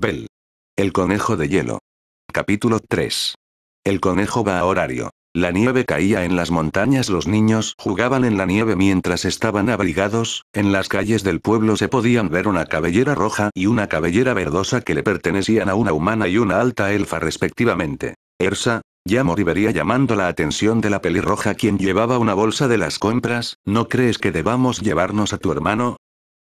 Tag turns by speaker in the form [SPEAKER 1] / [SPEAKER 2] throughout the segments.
[SPEAKER 1] Bell. El conejo de hielo. Capítulo 3. El conejo va a horario. La nieve caía en las montañas, los niños jugaban en la nieve mientras estaban abrigados, en las calles del pueblo se podían ver una cabellera roja y una cabellera verdosa que le pertenecían a una humana y una alta elfa respectivamente. Ersa, llamó Rivería llamando la atención de la pelirroja quien llevaba una bolsa de las compras, ¿no crees que debamos llevarnos a tu hermano?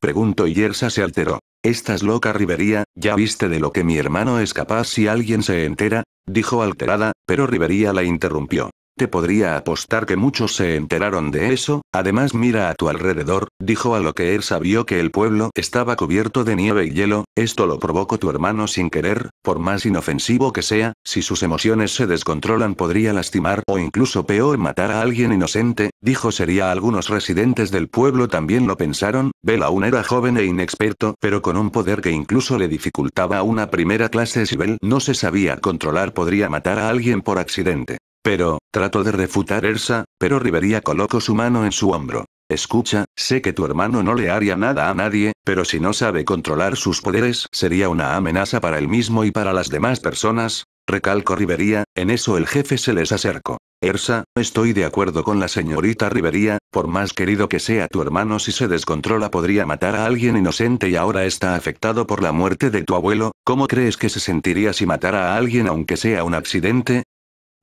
[SPEAKER 1] Preguntó y Ersa se alteró. Estás loca Rivería, ya viste de lo que mi hermano es capaz si alguien se entera, dijo alterada, pero Rivería la interrumpió. Podría apostar que muchos se enteraron de eso, además mira a tu alrededor, dijo a lo que él sabía que el pueblo estaba cubierto de nieve y hielo, esto lo provocó tu hermano sin querer, por más inofensivo que sea, si sus emociones se descontrolan podría lastimar o incluso peor matar a alguien inocente, dijo sería algunos residentes del pueblo también lo pensaron, Bel aún era joven e inexperto, pero con un poder que incluso le dificultaba a una primera clase. Si Bel no se sabía controlar podría matar a alguien por accidente. Pero, trató de refutar Ersa, pero Rivería colocó su mano en su hombro. Escucha, sé que tu hermano no le haría nada a nadie, pero si no sabe controlar sus poderes sería una amenaza para él mismo y para las demás personas. Recalco Rivería, en eso el jefe se les acercó. Ersa, estoy de acuerdo con la señorita Rivería, por más querido que sea tu hermano si se descontrola podría matar a alguien inocente y ahora está afectado por la muerte de tu abuelo, ¿cómo crees que se sentiría si matara a alguien aunque sea un accidente?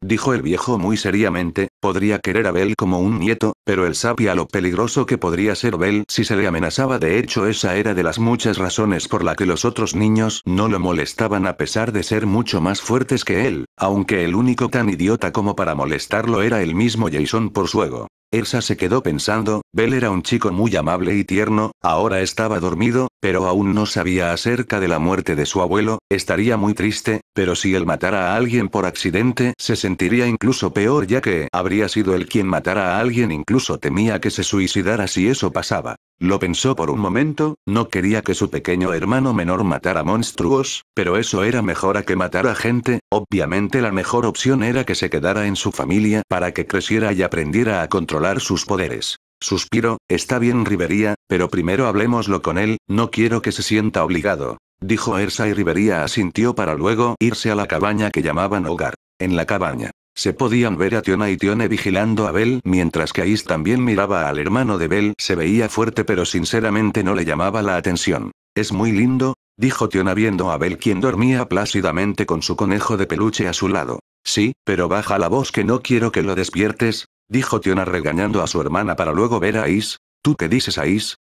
[SPEAKER 1] Dijo el viejo muy seriamente, podría querer a Bell como un nieto, pero él sabía lo peligroso que podría ser Bell si se le amenazaba. De hecho, esa era de las muchas razones por la que los otros niños no lo molestaban a pesar de ser mucho más fuertes que él, aunque el único tan idiota como para molestarlo era el mismo Jason por su ego. Elsa se quedó pensando, Bell era un chico muy amable y tierno, ahora estaba dormido, pero aún no sabía acerca de la muerte de su abuelo, estaría muy triste, pero si él matara a alguien por accidente se sentiría incluso peor ya que habría sido él quien matara a alguien incluso temía que se suicidara si eso pasaba. Lo pensó por un momento, no quería que su pequeño hermano menor matara monstruos, pero eso era mejor a que matara gente, obviamente la mejor opción era que se quedara en su familia para que creciera y aprendiera a controlar sus poderes. Suspiro, está bien Rivería, pero primero hablemoslo con él, no quiero que se sienta obligado. Dijo Ersa y Rivería asintió para luego irse a la cabaña que llamaban hogar. En la cabaña. Se podían ver a Tiona y Tione vigilando a Bell mientras que Ais también miraba al hermano de Bell. Se veía fuerte pero sinceramente no le llamaba la atención. Es muy lindo, dijo Tiona viendo a Bell quien dormía plácidamente con su conejo de peluche a su lado. Sí, pero baja la voz que no quiero que lo despiertes, dijo Tiona regañando a su hermana para luego ver a Ais. ¿Tú qué dices Ais?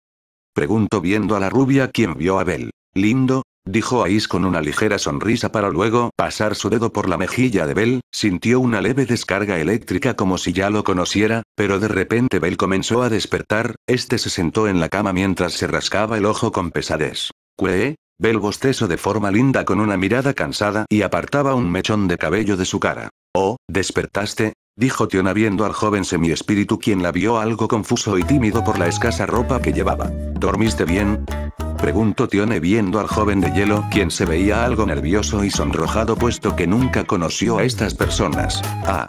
[SPEAKER 1] Preguntó viendo a la rubia quien vio a Bell. Lindo, dijo Ais con una ligera sonrisa para luego pasar su dedo por la mejilla de Bell, sintió una leve descarga eléctrica como si ya lo conociera, pero de repente Bell comenzó a despertar, este se sentó en la cama mientras se rascaba el ojo con pesadez. ¿Qué? Bell bostezó de forma linda con una mirada cansada y apartaba un mechón de cabello de su cara. Oh, ¿despertaste? Dijo Tiona viendo al joven semi-espíritu quien la vio algo confuso y tímido por la escasa ropa que llevaba. ¿Dormiste bien? Preguntó Tione viendo al joven de hielo, quien se veía algo nervioso y sonrojado puesto que nunca conoció a estas personas. Ah.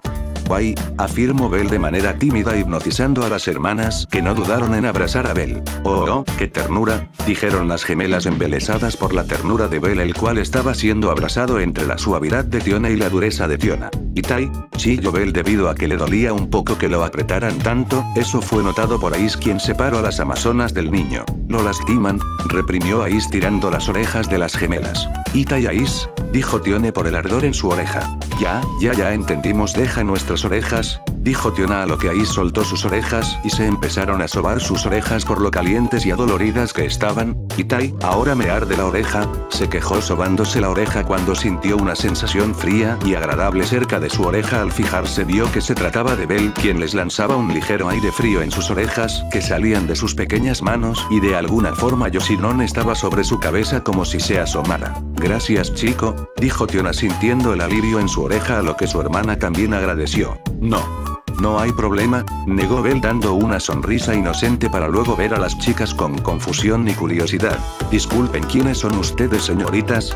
[SPEAKER 1] Afirmó Bell de manera tímida hipnotizando a las hermanas que no dudaron en abrazar a Bell. Oh, oh, qué ternura, dijeron las gemelas embelesadas por la ternura de Bell el cual estaba siendo abrazado entre la suavidad de Tione y la dureza de Tiona. Itai, chilló Bell debido a que le dolía un poco que lo apretaran tanto, eso fue notado por Ais quien separó a las amazonas del niño. Lo lastiman, reprimió Ais tirando las orejas de las gemelas. Itai Ais, dijo Tione por el ardor en su oreja. Ya, ya ya entendimos. Deja nuestras orejas, dijo Tiona a lo que Ais soltó sus orejas y se empezaron a sobar sus orejas por lo calientes y adoloridas que estaban. Itai, ahora me arde la oreja, se quejó sobándose la oreja cuando sintió una sensación fría y agradable cerca de su oreja al fijarse vio que se trataba de Bell quien les lanzaba un ligero aire frío en sus orejas que salían de sus pequeñas manos y de alguna forma Yoshinon estaba sobre su cabeza como si se asomara. Gracias chico, dijo Tiona sintiendo el alivio en su oreja a lo que su hermana también agradeció. No. No hay problema, negó Bell dando una sonrisa inocente para luego ver a las chicas con confusión y curiosidad. Disculpen quiénes son ustedes señoritas,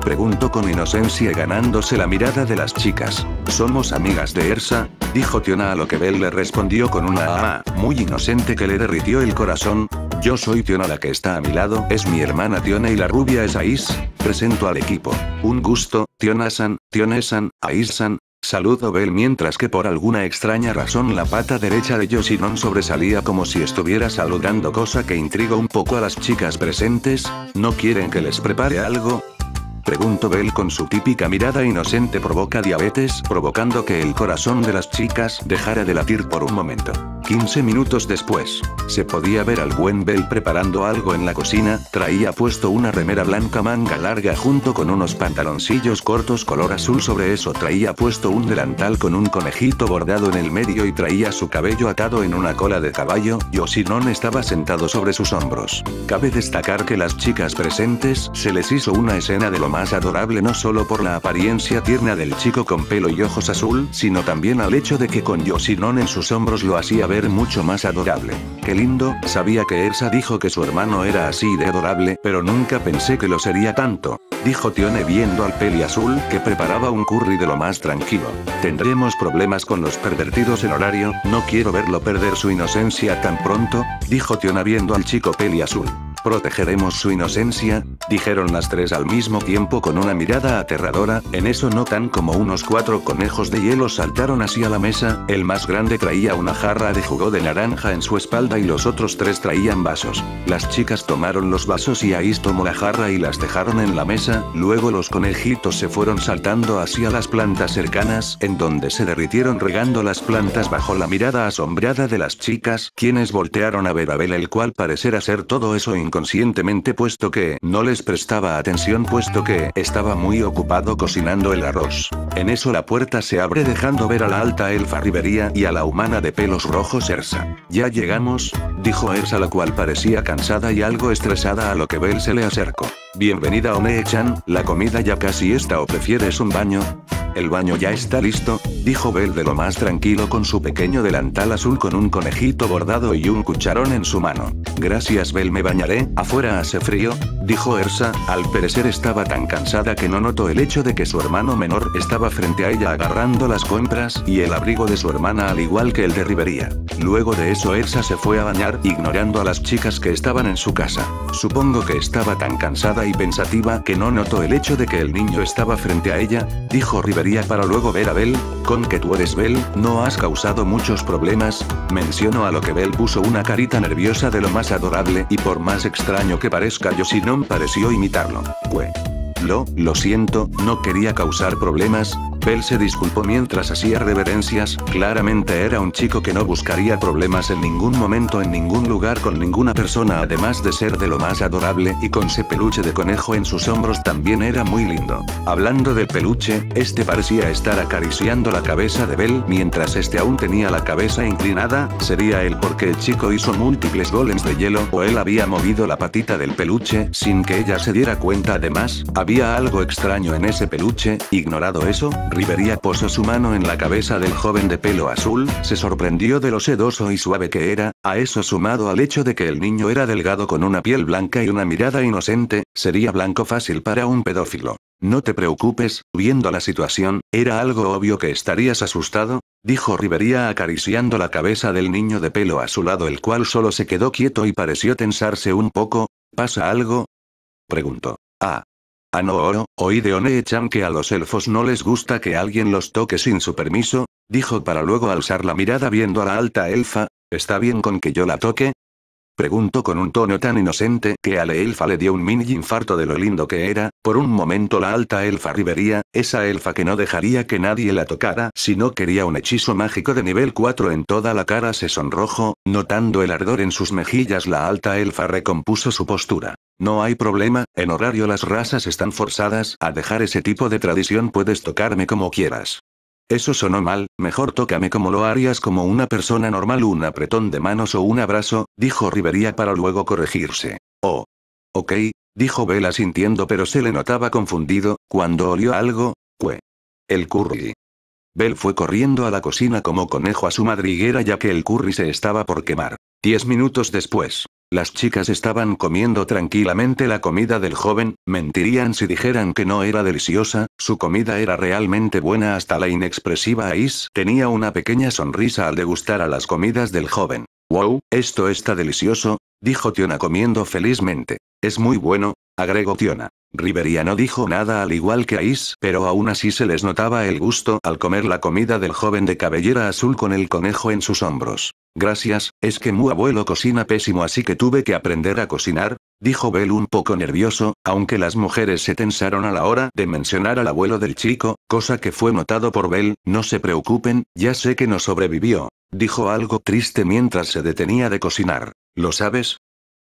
[SPEAKER 1] preguntó con inocencia ganándose la mirada de las chicas. Somos amigas de Ersa, dijo Tiona a lo que Bell le respondió con una A muy inocente que le derritió el corazón. Yo soy Tiona la que está a mi lado, es mi hermana Tiona y la rubia es Ais. Presento al equipo. Un gusto, Tiona-san, Tionesan, Ais-san, Saludo Bell mientras que por alguna extraña razón la pata derecha de Yoshinon sobresalía como si estuviera saludando cosa que intriga un poco a las chicas presentes, ¿no quieren que les prepare algo? Preguntó Bell con su típica mirada inocente provoca diabetes, provocando que el corazón de las chicas dejara de latir por un momento. 15 minutos después, se podía ver al buen Bell preparando algo en la cocina, traía puesto una remera blanca manga larga junto con unos pantaloncillos cortos color azul sobre eso traía puesto un delantal con un conejito bordado en el medio y traía su cabello atado en una cola de caballo, Yoshinon estaba sentado sobre sus hombros. Cabe destacar que las chicas presentes se les hizo una escena de lo más adorable no solo por la apariencia tierna del chico con pelo y ojos azul, sino también al hecho de que con Yoshinon en sus hombros lo hacía ver mucho más adorable. Qué lindo, sabía que Elsa dijo que su hermano era así de adorable, pero nunca pensé que lo sería tanto. Dijo Tione viendo al peli azul que preparaba un curry de lo más tranquilo. Tendremos problemas con los pervertidos en horario, no quiero verlo perder su inocencia tan pronto, dijo Tiona viendo al chico peli azul. Protegeremos su inocencia, dijeron las tres al mismo tiempo con una mirada aterradora, en eso notan como unos cuatro conejos de hielo saltaron hacia la mesa, el más grande traía una jarra de jugo de naranja en su espalda y los otros tres traían vasos. Las chicas tomaron los vasos y Ais tomó la jarra y las dejaron en la mesa, luego los conejitos se fueron saltando hacia las plantas cercanas, en donde se derritieron regando las plantas bajo la mirada asombrada de las chicas, quienes voltearon a ver a Bel el cual parecerá ser todo eso inconscientemente puesto que no les prestaba atención puesto que estaba muy ocupado cocinando el arroz. En eso la puerta se abre dejando ver a la alta elfa Rivería y a la humana de pelos rojos Ersa. Ya llegamos, dijo Ersa la cual parecía cansada y algo estresada a lo que Bell se le acercó. Bienvenida One-chan, la comida ya casi está o prefieres un baño? El baño ya está listo, dijo Bell de lo más tranquilo con su pequeño delantal azul con un conejito bordado y un cucharón en su mano. Gracias Bell me bañaré, afuera hace frío, dijo Ersa, al parecer estaba tan cansada que no notó el hecho de que su hermano menor estaba frente a ella agarrando las compras y el abrigo de su hermana al igual que el de Rivería. Luego de eso Ersa se fue a bañar ignorando a las chicas que estaban en su casa. Supongo que estaba tan cansada y pensativa que no notó el hecho de que el niño estaba frente a ella, dijo Rivería para luego ver a Bell, con que tú eres Bell, no has causado muchos problemas, mencionó a lo que Bell puso una carita nerviosa de lo más adorable y por más extraño que parezca Yoshinon pareció imitarlo. Lo, lo siento, no quería causar problemas, Bell se disculpó mientras hacía reverencias, claramente era un chico que no buscaría problemas en ningún momento en ningún lugar con ninguna persona además de ser de lo más adorable y con ese peluche de conejo en sus hombros también era muy lindo. Hablando del peluche, este parecía estar acariciando la cabeza de Bell mientras este aún tenía la cabeza inclinada, sería él porque el chico hizo múltiples golems de hielo o él había movido la patita del peluche sin que ella se diera cuenta además, había algo extraño en ese peluche, ignorado eso, Rivería posó su mano en la cabeza del joven de pelo azul, se sorprendió de lo sedoso y suave que era, a eso sumado al hecho de que el niño era delgado con una piel blanca y una mirada inocente, sería blanco fácil para un pedófilo. No te preocupes, viendo la situación, era algo obvio que estarías asustado, dijo Rivería acariciando la cabeza del niño de pelo azulado el cual solo se quedó quieto y pareció tensarse un poco, ¿pasa algo? Preguntó. Ah, Ah no oro, oí de One-chan que a los elfos no les gusta que alguien los toque sin su permiso, dijo para luego alzar la mirada viendo a la alta elfa, ¿está bien con que yo la toque? Preguntó con un tono tan inocente que a la elfa le dio un mini infarto de lo lindo que era, por un momento la alta elfa rivería, esa elfa que no dejaría que nadie la tocara si no quería un hechizo mágico de nivel 4 en toda la cara se sonrojó, notando el ardor en sus mejillas la alta elfa recompuso su postura. No hay problema, en horario las razas están forzadas a dejar ese tipo de tradición puedes tocarme como quieras. Eso sonó mal, mejor tócame como lo harías como una persona normal un apretón de manos o un abrazo, dijo Rivería para luego corregirse. Oh. Ok, dijo Vela sintiendo pero se le notaba confundido, cuando olió algo, fue. El curry. Bell fue corriendo a la cocina como conejo a su madriguera ya que el curry se estaba por quemar. Diez minutos después. Las chicas estaban comiendo tranquilamente la comida del joven, mentirían si dijeran que no era deliciosa, su comida era realmente buena hasta la inexpresiva Ais tenía una pequeña sonrisa al degustar a las comidas del joven. Wow, esto está delicioso, dijo Tiona comiendo felizmente. Es muy bueno, agregó Tiona. Riveria no dijo nada al igual que Ais, pero aún así se les notaba el gusto al comer la comida del joven de cabellera azul con el conejo en sus hombros. Gracias, es que mu abuelo cocina pésimo así que tuve que aprender a cocinar, dijo Bell un poco nervioso, aunque las mujeres se tensaron a la hora de mencionar al abuelo del chico, cosa que fue notado por Bell, no se preocupen, ya sé que no sobrevivió. Dijo algo triste mientras se detenía de cocinar. ¿Lo sabes?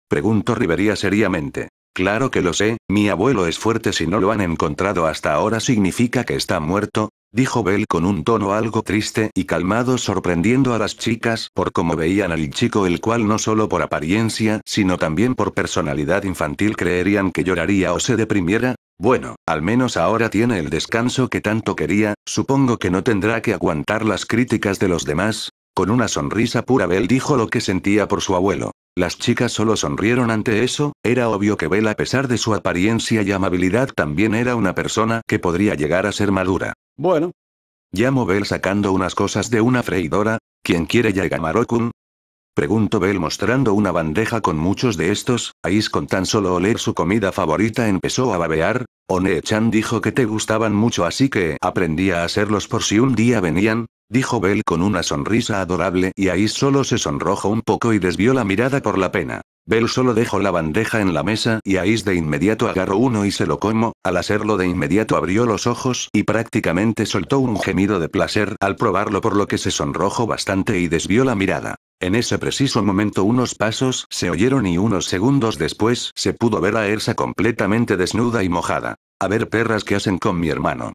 [SPEAKER 1] Preguntó Rivería seriamente. Claro que lo sé, mi abuelo es fuerte si no lo han encontrado hasta ahora significa que está muerto, dijo Bell con un tono algo triste y calmado sorprendiendo a las chicas por cómo veían al chico el cual no solo por apariencia sino también por personalidad infantil creerían que lloraría o se deprimiera, bueno, al menos ahora tiene el descanso que tanto quería, supongo que no tendrá que aguantar las críticas de los demás, con una sonrisa pura Bell dijo lo que sentía por su abuelo. Las chicas solo sonrieron ante eso, era obvio que Bell a pesar de su apariencia y amabilidad también era una persona que podría llegar a ser madura. Bueno. Llamo Bell sacando unas cosas de una freidora, ¿quién quiere Yagamaru-kun? Preguntó Bell mostrando una bandeja con muchos de estos, Ais con tan solo oler su comida favorita empezó a babear, One-chan dijo que te gustaban mucho así que aprendí a hacerlos por si un día venían, dijo Bell con una sonrisa adorable y Ais solo se sonrojó un poco y desvió la mirada por la pena. Bell solo dejó la bandeja en la mesa y Ais de inmediato agarró uno y se lo como, al hacerlo de inmediato abrió los ojos y prácticamente soltó un gemido de placer al probarlo por lo que se sonrojó bastante y desvió la mirada. En ese preciso momento unos pasos se oyeron y unos segundos después se pudo ver a Elsa completamente desnuda y mojada. A ver perras que hacen con mi hermano.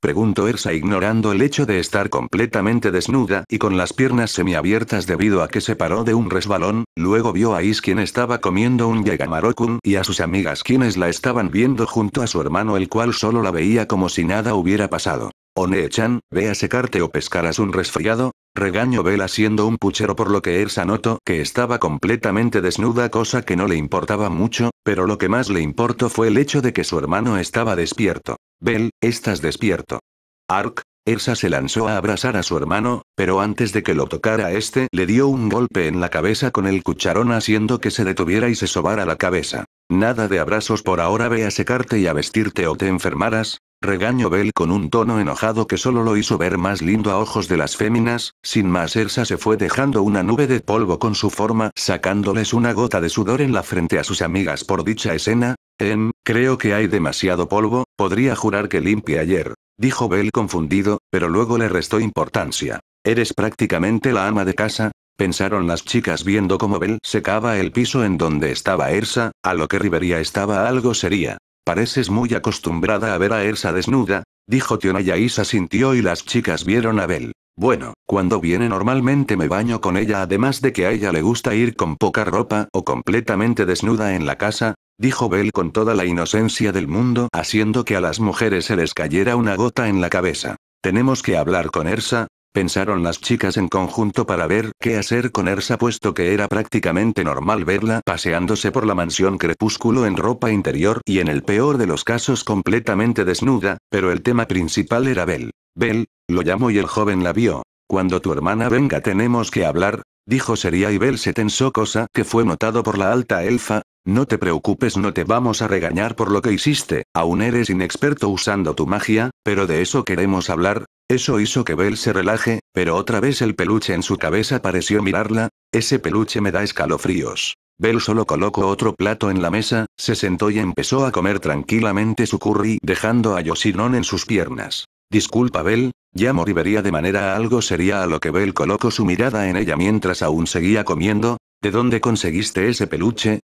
[SPEAKER 1] Preguntó Ersa ignorando el hecho de estar completamente desnuda y con las piernas semiabiertas debido a que se paró de un resbalón, luego vio a Is quien estaba comiendo un Yagamarokun y a sus amigas quienes la estaban viendo junto a su hermano el cual solo la veía como si nada hubiera pasado. One-chan, ve a secarte o pescarás un resfriado, regañó Bell haciendo un puchero por lo que Ersa notó que estaba completamente desnuda cosa que no le importaba mucho, pero lo que más le importó fue el hecho de que su hermano estaba despierto. Bell, estás despierto. Ark, Elsa se lanzó a abrazar a su hermano, pero antes de que lo tocara este le dio un golpe en la cabeza con el cucharón haciendo que se detuviera y se sobara la cabeza. Nada de abrazos por ahora ve a secarte y a vestirte o te enfermarás, Regañó Bell con un tono enojado que solo lo hizo ver más lindo a ojos de las féminas, sin más Elsa se fue dejando una nube de polvo con su forma, sacándoles una gota de sudor en la frente a sus amigas por dicha escena. Em, creo que hay demasiado polvo, podría jurar que limpie ayer. Dijo Bell confundido, pero luego le restó importancia. Eres prácticamente la ama de casa, pensaron las chicas viendo cómo Bell secaba el piso en donde estaba Elsa, a lo que Rivería estaba algo seria. Pareces muy acostumbrada a ver a Elsa desnuda, dijo Tiona y Aisa sintió y las chicas vieron a Belle. Bueno, cuando viene normalmente me baño con ella además de que a ella le gusta ir con poca ropa o completamente desnuda en la casa, dijo Belle con toda la inocencia del mundo haciendo que a las mujeres se les cayera una gota en la cabeza. Tenemos que hablar con Elsa, Pensaron las chicas en conjunto para ver qué hacer con Ersa puesto que era prácticamente normal verla paseándose por la mansión crepúsculo en ropa interior y en el peor de los casos completamente desnuda, pero el tema principal era Bell. Bell, lo llamó y el joven la vio. Cuando tu hermana venga tenemos que hablar, dijo Seria y Bell se tensó cosa que fue notado por la alta elfa, no te preocupes no te vamos a regañar por lo que hiciste, aún eres inexperto usando tu magia, pero de eso queremos hablar, eso hizo que Bell se relaje, pero otra vez el peluche en su cabeza pareció mirarla, ese peluche me da escalofríos. Bell solo colocó otro plato en la mesa, se sentó y empezó a comer tranquilamente su curry dejando a Yoshinon en sus piernas. Disculpa Bell, ya moriría de manera algo sería a lo que Bell colocó su mirada en ella mientras aún seguía comiendo, ¿de dónde conseguiste ese peluche?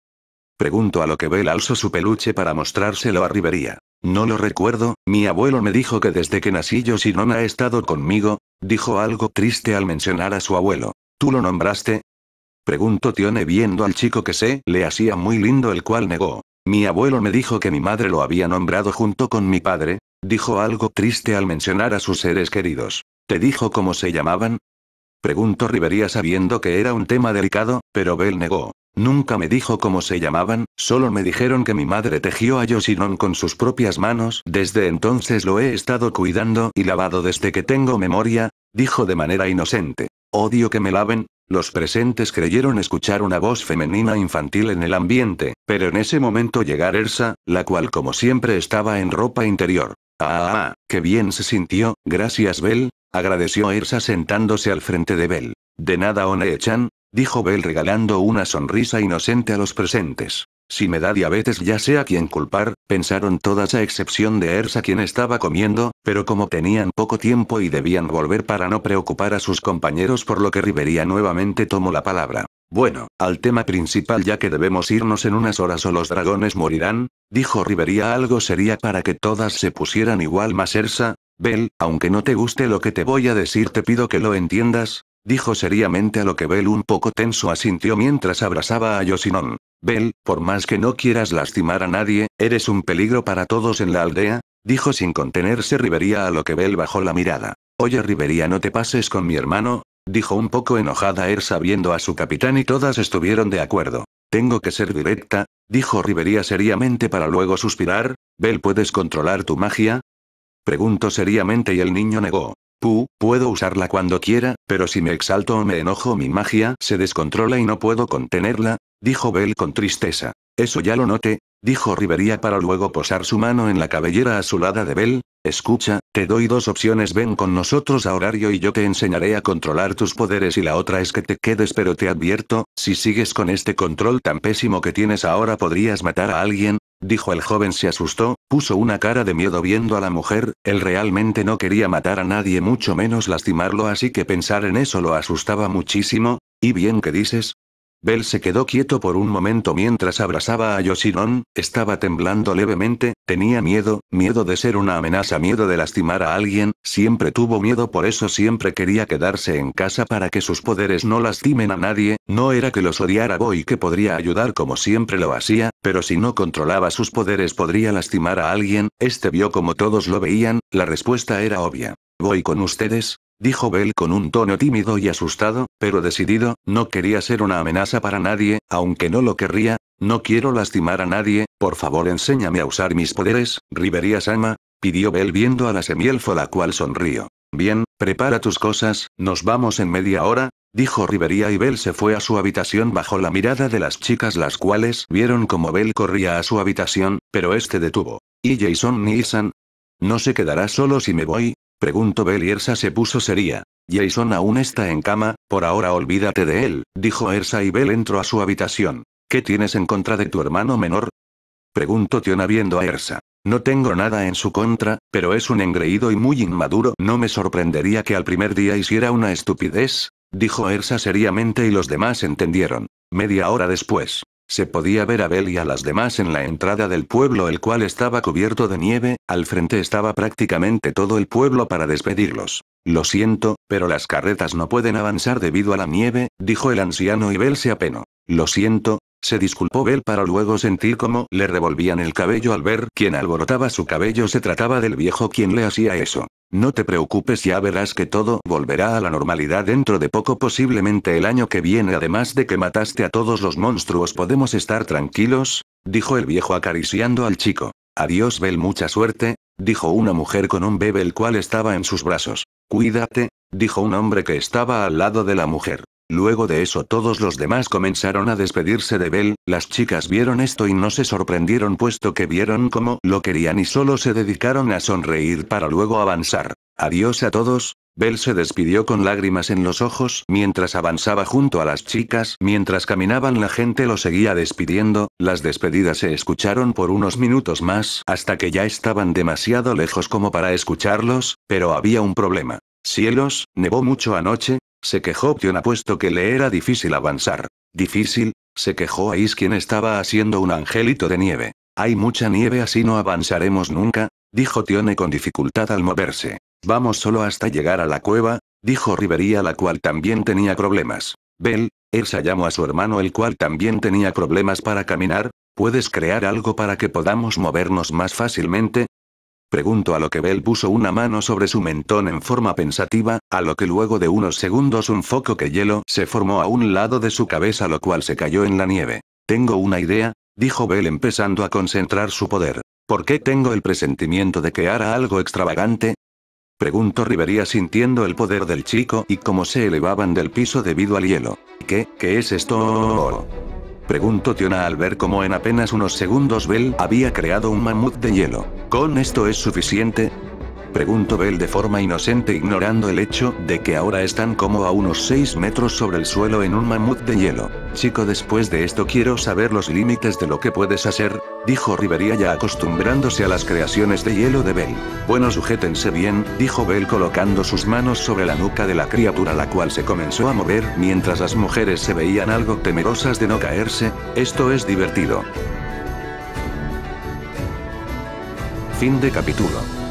[SPEAKER 1] Pregunto a lo que Bell alzó su peluche para mostrárselo a Rivería. No lo recuerdo, mi abuelo me dijo que desde que nací yo si no ha estado conmigo, dijo algo triste al mencionar a su abuelo. ¿Tú lo nombraste? Preguntó Tione viendo al chico que se le hacía muy lindo el cual negó. Mi abuelo me dijo que mi madre lo había nombrado junto con mi padre, dijo algo triste al mencionar a sus seres queridos. ¿Te dijo cómo se llamaban? Preguntó Rivería sabiendo que era un tema delicado, pero Bell negó. Nunca me dijo cómo se llamaban, solo me dijeron que mi madre tejió a Yoshinon con sus propias manos, desde entonces lo he estado cuidando y lavado desde que tengo memoria, dijo de manera inocente. Odio que me laven, Los presentes creyeron escuchar una voz femenina infantil en el ambiente, pero en ese momento llegar Ersa, la cual como siempre estaba en ropa interior. Ah, ah, ah qué bien se sintió, gracias Bell, agradeció Ersa sentándose al frente de Bell. De nada One-chan, dijo Bell regalando una sonrisa inocente a los presentes. Si me da diabetes ya sé a quién culpar, pensaron todas a excepción de Ersa quien estaba comiendo, pero como tenían poco tiempo y debían volver para no preocupar a sus compañeros por lo que Rivería nuevamente tomó la palabra. Bueno, al tema principal ya que debemos irnos en unas horas o los dragones morirán, dijo Rivería algo sería para que todas se pusieran igual más Ersa, Bell, aunque no te guste lo que te voy a decir te pido que lo entiendas, dijo seriamente a lo que Bell un poco tenso asintió mientras abrazaba a Yoshinon. Bell, por más que no quieras lastimar a nadie, eres un peligro para todos en la aldea, dijo sin contenerse Rivería a lo que Bell bajó la mirada. Oye Rivería no te pases con mi hermano, dijo un poco enojada Ersa viendo a su capitán y todas estuvieron de acuerdo. Tengo que ser directa, dijo Rivería seriamente para luego suspirar, Bell ¿puedes controlar tu magia? Preguntó seriamente y el niño negó. Pu, puedo usarla cuando quiera, pero si me exalto o me enojo mi magia se descontrola y no puedo contenerla, dijo Bell con tristeza. Eso ya lo noté, dijo Rivería para luego posar su mano en la cabellera azulada de Bell. Escucha, te doy dos opciones, ven con nosotros a horario y yo te enseñaré a controlar tus poderes y la otra es que te quedes pero te advierto, si sigues con este control tan pésimo que tienes ahora podrías matar a alguien, dijo el joven se asustó, puso una cara de miedo viendo a la mujer, él realmente no quería matar a nadie mucho menos lastimarlo así que pensar en eso lo asustaba muchísimo, ¿y bien que dices? Bell se quedó quieto por un momento mientras abrazaba a Yoshinon, estaba temblando levemente, tenía miedo, miedo de ser una amenaza, miedo de lastimar a alguien, siempre tuvo miedo por eso siempre quería quedarse en casa para que sus poderes no lastimen a nadie, no era que los odiara Boy que podría ayudar como siempre lo hacía, pero si no controlaba sus poderes podría lastimar a alguien, este vio como todos lo veían, la respuesta era obvia. Voy con ustedes, dijo Bell con un tono tímido y asustado, pero decidido, no quería ser una amenaza para nadie, aunque no lo querría, no quiero lastimar a nadie, por favor enséñame a usar mis poderes, Rivería Sama, pidió Bell viendo a la semielfo la cual sonrió. Bien, prepara tus cosas, nos vamos en media hora, dijo Rivería y Bell se fue a su habitación bajo la mirada de las chicas las cuales vieron como Bell corría a su habitación, pero este detuvo. ¿Y Jason Nissan? ¿No se quedará solo si me voy? Preguntó Bell y Ersa se puso seria. Jason aún está en cama, por ahora olvídate de él, dijo Ersa y Bell entró a su habitación. ¿Qué tienes en contra de tu hermano menor? Preguntó Tiona viendo a Ersa. No tengo nada en su contra, pero es un engreído y muy inmaduro. No me sorprendería que al primer día hiciera una estupidez, dijo Ersa seriamente y los demás entendieron. Media hora después. Se podía ver a Bell y a las demás en la entrada del pueblo el cual estaba cubierto de nieve, al frente estaba prácticamente todo el pueblo para despedirlos. Lo siento, pero las carretas no pueden avanzar debido a la nieve, dijo el anciano y Bell se apenó. Lo siento, se disculpó Bell para luego sentir cómo le revolvían el cabello al ver quien alborotaba su cabello se trataba del viejo quien le hacía eso. No te preocupes, ya verás que todo volverá a la normalidad dentro de poco, posiblemente el año que viene. Además de que mataste a todos los monstruos, podemos estar tranquilos, dijo el viejo acariciando al chico. Adiós, Bel, mucha suerte, dijo una mujer con un bebé el cual estaba en sus brazos. Cuídate, dijo un hombre que estaba al lado de la mujer. Luego de eso todos los demás comenzaron a despedirse de Bell, las chicas vieron esto y no se sorprendieron puesto que vieron cómo lo querían y solo se dedicaron a sonreír para luego avanzar. Adiós a todos, Bell se despidió con lágrimas en los ojos mientras avanzaba junto a las chicas. Mientras caminaban la gente lo seguía despidiendo, las despedidas se escucharon por unos minutos más hasta que ya estaban demasiado lejos como para escucharlos, pero había un problema. Cielos, nevó mucho anoche, se quejó Tiona puesto que le era difícil avanzar. ¿Difícil? Se quejó Ais quien estaba haciendo un angelito de nieve. Hay mucha nieve así no avanzaremos nunca, dijo Tione con dificultad al moverse. Vamos solo hasta llegar a la cueva, dijo Rivería la cual también tenía problemas. Bell, Elsa llamó a su hermano el cual también tenía problemas para caminar, ¿puedes crear algo para que podamos movernos más fácilmente? Preguntó a lo que Bell puso una mano sobre su mentón en forma pensativa, a lo que luego de unos segundos un foco que hielo se formó a un lado de su cabeza lo cual se cayó en la nieve. Tengo una idea, dijo Bell empezando a concentrar su poder. ¿Por qué tengo el presentimiento de que hará algo extravagante? Preguntó Rivería sintiendo el poder del chico y cómo se elevaban del piso debido al hielo. ¿Qué, qué es esto? Preguntó Tiona al ver cómo en apenas unos segundos Bell había creado un mamut de hielo. ¿Con esto es suficiente? Preguntó Bell de forma inocente ignorando el hecho de que ahora están como a unos 6 metros sobre el suelo en un mamut de hielo. Chico después de esto quiero saber los límites de lo que puedes hacer, dijo Rivería ya acostumbrándose a las creaciones de hielo de Bell. Bueno sujétense bien, dijo Bell colocando sus manos sobre la nuca de la criatura la cual se comenzó a mover mientras las mujeres se veían algo temerosas de no caerse, esto es divertido. Fin de capítulo.